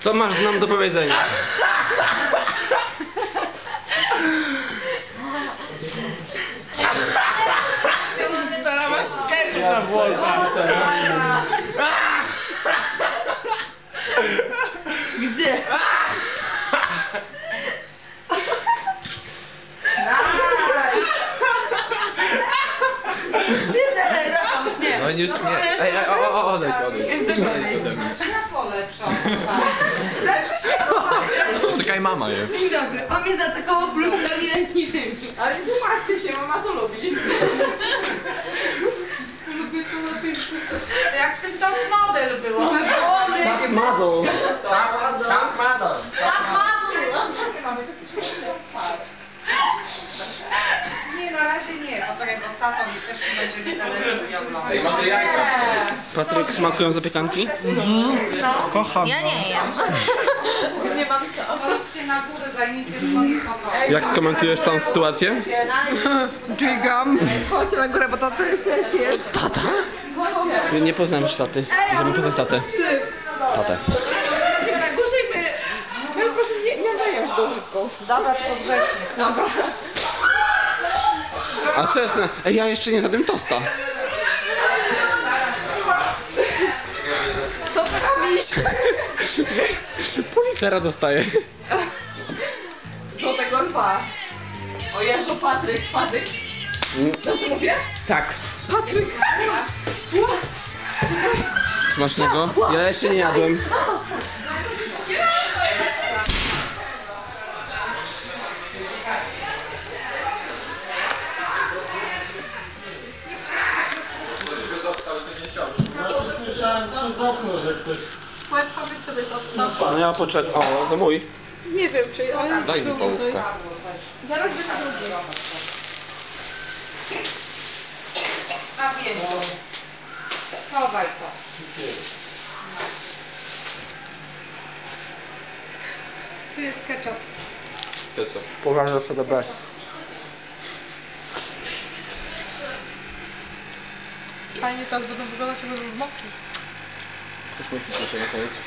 Co masz nam do powiedzenia? Stara masz ketchup na włosach. Gdzie? No już nie. Ej, ej, o, o, o, odejdź, odejdź. Światło lepsze. Czekaj, mama jest. Dzień dobry, on mnie zaatakował nie wiem czy... Ale tłumaczcie się, mama to lubi. Lubię to lepiej To jak w tym top model było. Tak, Tak, Mado. Nie, na razie nie. Poczekaj, bo z tatą też będziemy telewizję oglądać. Ej, może jajka. Patryk, smakują zapiekanki? Kocham. Ja nie jem. Chodźcie na górę, zajmijcie swoje pokoje. Jak skomentujesz tą sytuację? Chodźcie na górę, bo tato też jest. Nie, nie poznałem już taty. Idziemy poznać tatę. Tatę. Chodźcie na górze i my... My po prostu nie, nie dajemy się do użytku. Dobra, tylko grzecznie. Dobra. A co jest na... Ej, ja jeszcze nie zjadłem tosta. Co ty robisz? Policera dostaje. Co tego lwa? O Jezu, Patryk, Patryk. Dobrze mówię? Tak. Patryk. Smacznego? Ja jeszcze nie jadłem. Słyszałem przez okno, że ktoś... Płetwa weź sobie to wstąp. No ja poczekam. O, to mój. Nie wiem, czy ale Daj mi połówkę. Zaraz będzie drugi. Na pięciu. Schowaj to. Tu jest ketchup. To co? Poważnie sobie brać. Fajnie teraz będą wyglądać, jakby zmokli. Uśmiechnijcie się na koniec.